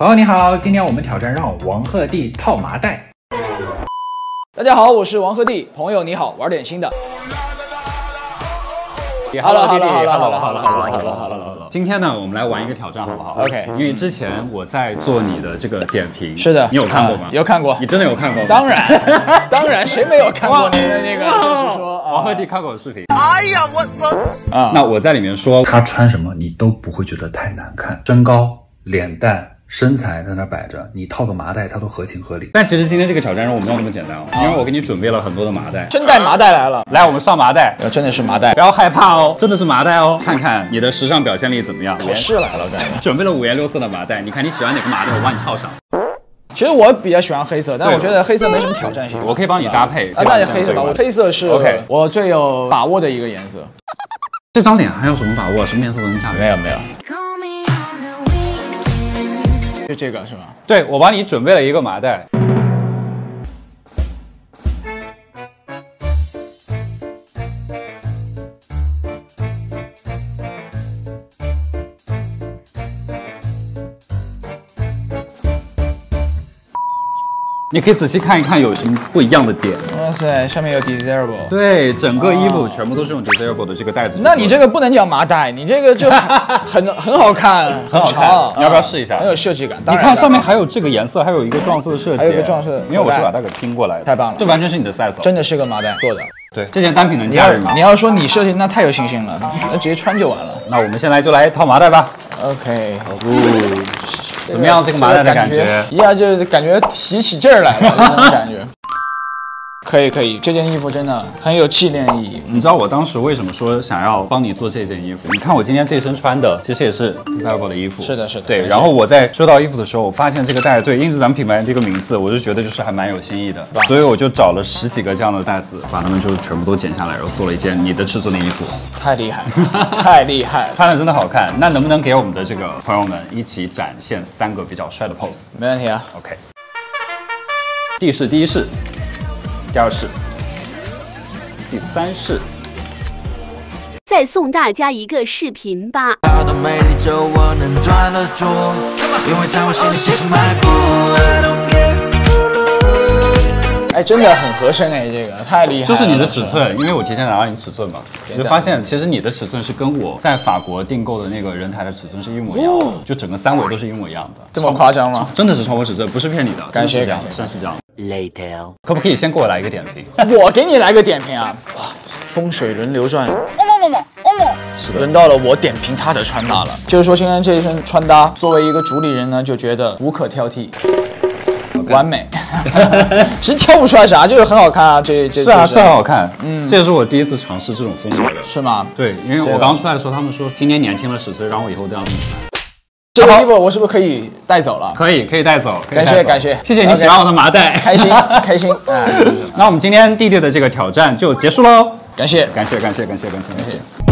朋友你好，今天我们挑战让王鹤棣套麻袋。大家好，我是王鹤棣。朋友你好，玩点新的。Hello Hello Hello Hello Hello Hello Hello Hello。今天呢，我们来玩一个挑战，好不好 OK 因为之前我在做你的这个点评，是的，你有看过吗？啊有看过你。真的有看过吗？当然，当然，谁没有看过你的那个？就是说，王鹤棣开口视频，哎呀，我啊，那我在里面说，他穿什么你都不会觉得太难看，身高、脸蛋、身材在那摆着，你套个麻袋，它都合情合理。但其实今天这个挑战任务没有那么简单哦，因为我给你准备了很多的麻袋。真带麻袋来了，来，我们上麻袋，呃，真的是麻袋不。要害怕哦，真的是麻袋哦，看看你的时尚表现力怎么样。考试来了，感觉。准备了五颜六色的麻袋，你看你喜欢哪个麻袋，我帮你套上。其实我比较喜欢黑色，但对我觉得黑色没什么挑战性。我可以帮你搭配。啊，那就黑色吧。我黑色是 OK 我最有把握的一个颜色。这张脸还有什么把握？什么颜色都能驾驭。没有没有，就这个是吗？对，我帮你准备了一个麻袋。你可以仔细看一看有什么不一样的点。哇塞，上面有 desirable。对，整个衣服全部都是用 desirable 的这个袋子。那你这个不能叫麻袋，你这个就很 很好看，很好看你要不要试一下很有设计感。你看上面还有这个颜色，还有一个撞色的设计，还有一个撞色因为我是把它给拼过来的，太棒了这完全是你的 size 哦。真的是个麻袋做的。对，这件单品能驾驭吗你？要说你设计，那太有信心了，那直接穿就完了。那我们现在就来套麻袋吧。OK，怎么样？这个麻袋的感觉？一下就感觉提起劲儿来了，那种感觉。可以可以，这件衣服真的很有纪念意义。你知道我当时为什么说想要帮你做这件衣服？你看我今天这身穿的，其实也是 desirable 的衣服。是的是的对。然后我在收到衣服的时候，我发现这个袋子对印着咱们品牌这个名字，我就觉得就是还蛮有新意的，所以我就找了十几个这样的袋子，把它们就全部都剪下来，然后做了一件你的尺寸的衣服，太厉害了，太厉害了，穿的真的好看。那能不能给我们的这个朋友们一起展现三个比较帅的 pose？没问题啊。OK，地势第一式，第二式，第三式，再送大家一个视频吧。她的美丽就我能抓得住，因为在我心里其实迈步。I don't care who lose 哎，真的很合身哎，这个太厉害了。这是你的尺寸，因为我提前拿到你尺寸嘛，我就发现其实你的尺寸是跟我在法国订购的那个人台的尺寸是一模一样的，就整个三维都是一模一样的。这么夸张吗？真的是超过尺寸，不是骗你的，感是这样感，谢真是这样。Later，可不可以先给我来一个点评？我给你来个点评啊！哇，风水轮流转，是的，轮到了我点评他的穿搭了。就是说，今天这一身穿搭，作为一个主理人呢，就觉得无可挑剔，完美，其实挑不出来啥，就是很好看啊。这这是啊，就是很好看，嗯，这也是我第一次尝试这种风格的。是吗？对，因为我刚出来的时候，他们说今年年轻了十岁，让我以后都要这么穿。这个衣服我是不是可以带走了？可以，可以带走，感谢感谢。谢谢你喜欢我的麻袋，开 心开心，哎，那我们今天弟弟的这个挑战就结束喽，感谢。感谢感谢感谢感谢感谢。